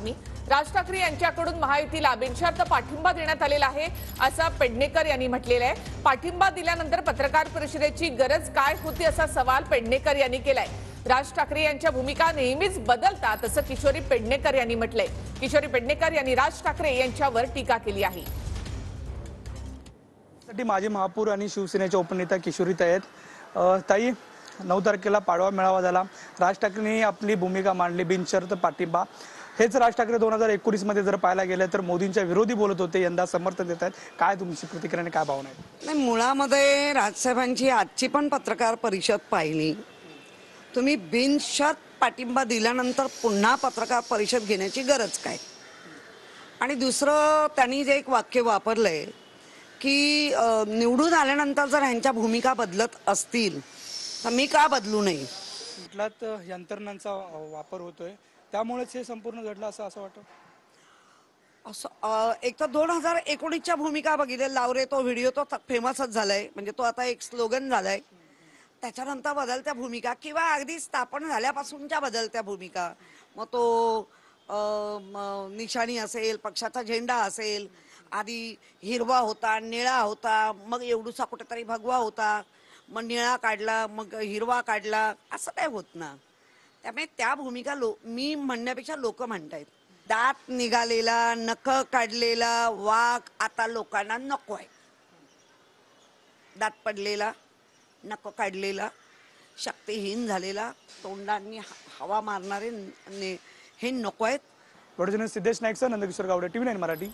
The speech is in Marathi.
बातमी. राज ठाकरे यांच्याकडून महायुतीला बिनशर्त पाठिंबा देण्यात आलेला आहे असं पेडणेकर यांनी म्हटलेलं आहे. पाठिंबा दिल्यानंतर पत्रकार परिषदेची गरज काय होती असा सवाल पेडणेकर यांनी केलाय. राज ठाकरे यांच्या भूमिका नेहमीच बदलतात असं किशोरी पेडणेकर यांनी म्हटलंय. किशोरी पेडणेकर यांनी राज ठाकरे यांच्यावर टीका केली आहे. माजी महापौर आणि शिवसेनेच्या उपनेता किशोरी आहेत. ताई नऊ तारखेला पाडवा मेळावा झाला. राज ठाकरेंनी आपली भूमिका मांडली बिनशर्त पाठिंबा. हेच राज ठाकरे दोन हजार एकोणीसमध्ये जर पाहायला गेलं तर मोदींच्या विरोधी बोलत होते यंदा समर्थन देत आहेत. काय तुमची प्रतिक्रिया आणि काय भावना आहे नाही मुळामध्ये राजसाहेबांची आजची पण पत्रकार परिषद पाहिली. तुम्ही बिनशर्त पाठिंबा दिल्यानंतर पुन्हा पत्रकार परिषद घेण्याची गरज काय? आणि दुसरं त्यांनी जे एक वाक्य वापरलंय की निवडून आल्यानंतर जर ह्यांच्या भूमिका बदलत असतील तर मी का बदलू नये? कुठलाच यंत्रणांचा वापर होतोय. त्यामुळेच हे संपूर्ण घडलं असं असं वाटतं? असं एक तर दोन हजार एकोणीसच्या भूमिका बघितले लावरे तो व्हिडिओ तो फेमसच झालाय. म्हणजे तो आता एक स्लोगन झालाय. त्याच्यानंतर बदलत्या भूमिका किंवा अगदी स्थापन झाल्यापासूनच्या बदलत्या भूमिका. मग तो निशाणी असेल पक्षाचा झेंडा असेल आधी हिरवा होता निळा होता मग एवढूसा कुठेतरी भगवा होता. मग निळा काढला मग हिरवा काढला असं काय होत ना. त्यामुळे त्या भूमिका लो मी म्हणण्यापेक्षा लोक म्हणतायत. दात निघालेला नख काढलेला वाघ आता लोकांना नको आहे. दात पडलेला नख काढलेला शक्तिहीन झालेला तोंडांनी हवा मारणारे ने- हे नको आहेत. सिद्धेश नाईकसह नंदकिशोर गावडे टीव्ही नाईन मराठी.